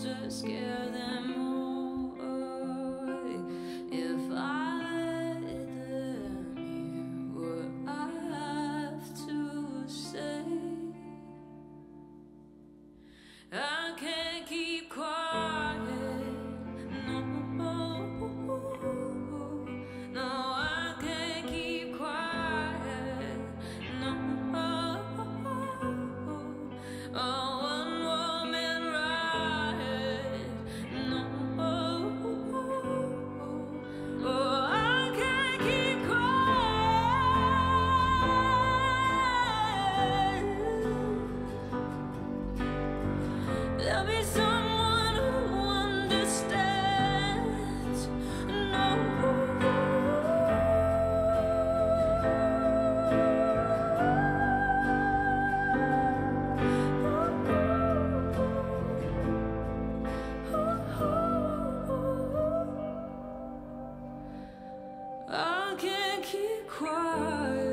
To scare them can't keep quiet.